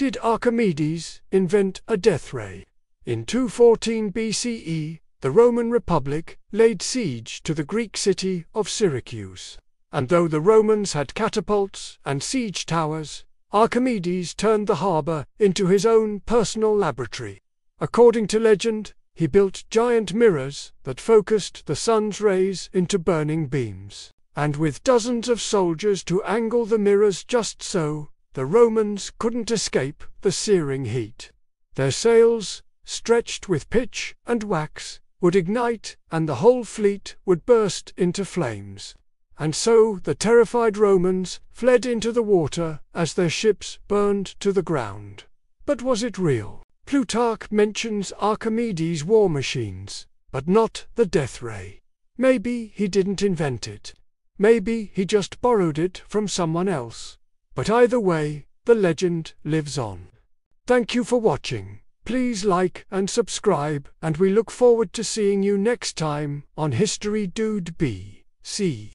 did Archimedes invent a death ray? In 214 BCE, the Roman Republic laid siege to the Greek city of Syracuse. And though the Romans had catapults and siege towers, Archimedes turned the harbour into his own personal laboratory. According to legend, he built giant mirrors that focused the sun's rays into burning beams. And with dozens of soldiers to angle the mirrors just so, the Romans couldn't escape the searing heat. Their sails, stretched with pitch and wax, would ignite, and the whole fleet would burst into flames. And so the terrified Romans fled into the water as their ships burned to the ground. But was it real? Plutarch mentions Archimedes' war machines, but not the death ray. Maybe he didn't invent it. Maybe he just borrowed it from someone else. But either way, the legend lives on. Thank you for watching. Please like and subscribe, and we look forward to seeing you next time on History Dude B. C.